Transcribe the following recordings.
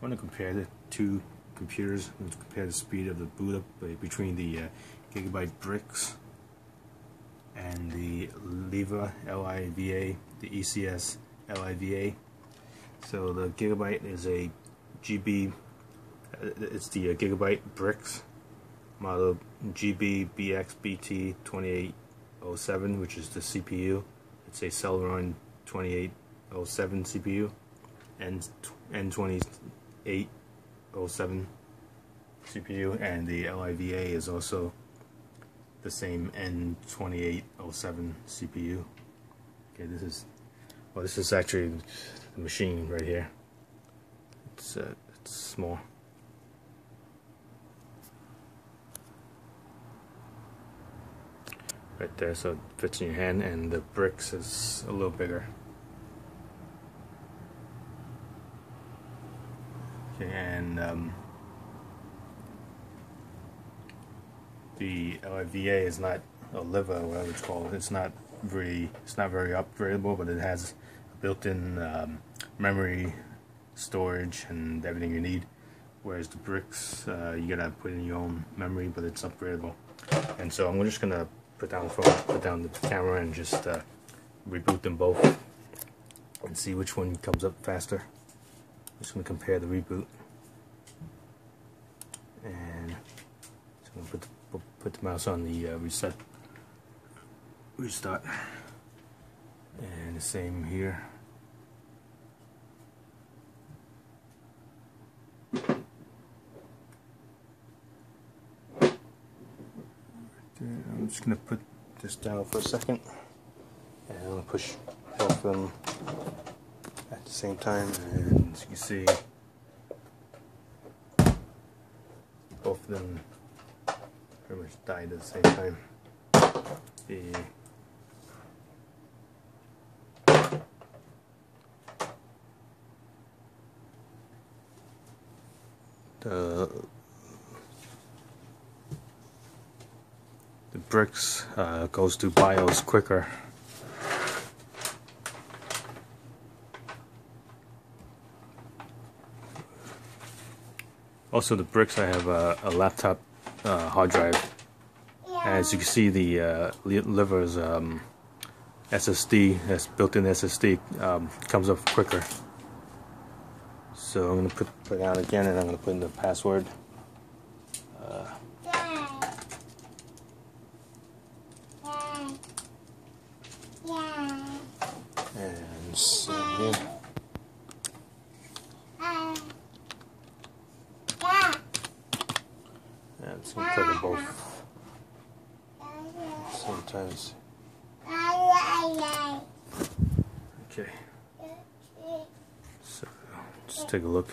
I want to compare the two computers. Let's compare the speed of the boot up between the uh, Gigabyte BRIX and the Liva LIVA, the ECS LIVA. So the Gigabyte is a GB, uh, it's the uh, Gigabyte BRIX model GB BXBT 2807, which is the CPU. It's a Celeron 2807 CPU and N20 807 CPU and the LIVA is also the same N2807 CPU. Okay, this is well, this is actually the machine right here. It's uh, it's small. Right there, so it fits in your hand, and the BRIX is a little bigger. And um, the LIVA is not a liver, whatever it's called. It's not very, it's not very upgradable, but it has built-in um, memory, storage, and everything you need. Whereas the BRIX, uh, you gotta put in your own memory, but it's upgradable. And so I'm just gonna put down the phone, put down the camera, and just uh, reboot them both and see which one comes up faster. I'm just going to compare the reboot. And just going to put the, put the mouse on the uh, reset, restart. And the same here. I'm just going to put this down for a second. And I'm going to push of them at the same time and as you can see both of them pretty much died at the same time. The the the BRIX uh, goes to BIOS quicker Also the BRIX I have a, a laptop uh, hard drive. As you can see the uh, LIVA's um, SSD, that's built-in SSD, um, comes up quicker. So I'm going to put, put it out again and I'm going to put in the password. Uh, and so, yeah. And so play them both sometimes. Okay. So just take a look.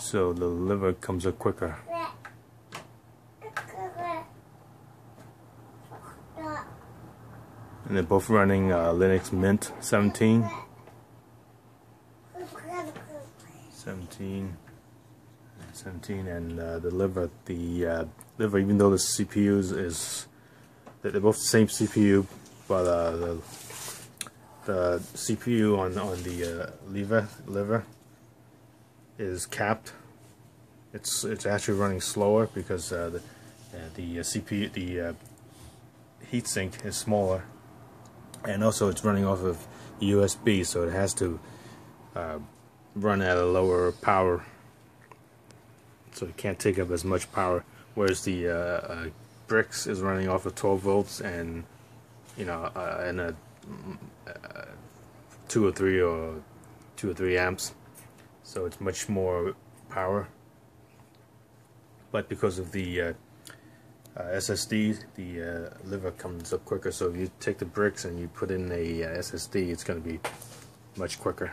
So the LIVA comes up quicker. And they're both running uh, Linux Mint 17. 17. 17 and uh, the LIVA the uh, LIVA even though the CPU is, is they're both the same CPU but uh, the, the CPU on on the uh, LIVA LIVA is capped. It's it's actually running slower because uh, the uh, the CPU the heatsink is smaller. And also it's running off of USB so it has to run at a lower power so it can't take up as much power. Whereas the uh, uh, BRIX is running off of 12 volts and you know uh, and a uh, two or three or two or three amps, so it's much more power. But because of the uh, uh, SSD, the LIVA comes up quicker. So if you take the BRIX and you put in a SSD, it's going to be much quicker.